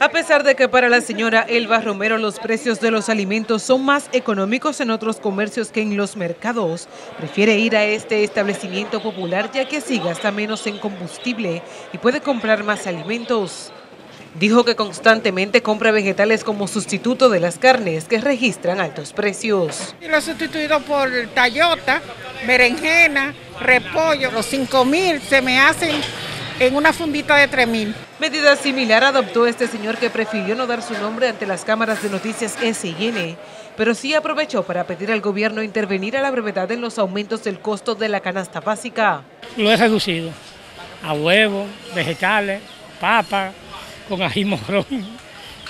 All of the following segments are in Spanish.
A pesar de que para la señora Elba Romero los precios de los alimentos son más económicos en otros comercios que en los mercados, prefiere ir a este establecimiento popular ya que así gasta menos en combustible y puede comprar más alimentos. Dijo que constantemente compra vegetales como sustituto de las carnes que registran altos precios. Y lo he sustituido por tallota, berenjena, repollo. Los 5 mil se me hacen en una fundita de 3 mil. Medida similar adoptó este señor que prefirió no dar su nombre ante las cámaras de noticias SIN, pero sí aprovechó para pedir al gobierno intervenir a la brevedad en los aumentos del costo de la canasta básica. Lo he reducido a huevos, vegetales, papas, con ají morrón.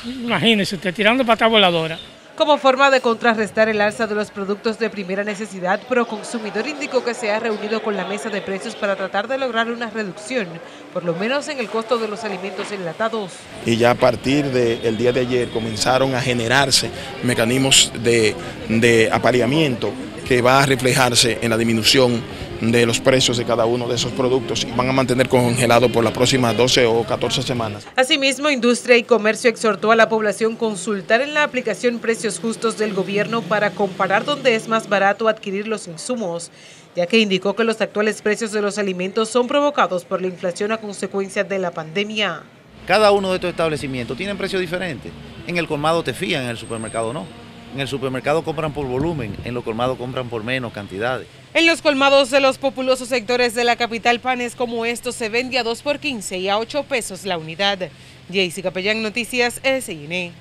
Imagínese usted, tirando pata voladora. Como forma de contrarrestar el alza de los productos de primera necesidad, Proconsumidor indicó que se ha reunido con la mesa de precios para tratar de lograr una reducción, por lo menos en el costo de los alimentos enlatados. Y ya a partir del día de ayer comenzaron a generarse mecanismos de, de apareamiento que va a reflejarse en la disminución de los precios de cada uno de esos productos y van a mantener congelado por las próximas 12 o 14 semanas. Asimismo, Industria y Comercio exhortó a la población consultar en la aplicación precios justos del gobierno para comparar dónde es más barato adquirir los insumos, ya que indicó que los actuales precios de los alimentos son provocados por la inflación a consecuencia de la pandemia. Cada uno de estos establecimientos tienen precios diferentes. En el colmado te fían, en el supermercado no. En el supermercado compran por volumen, en los colmados compran por menos cantidades. En los colmados de los populosos sectores de la capital, panes como estos se vende a 2 por 15 y a 8 pesos la unidad. Jaycee Capellán, Noticias SIN.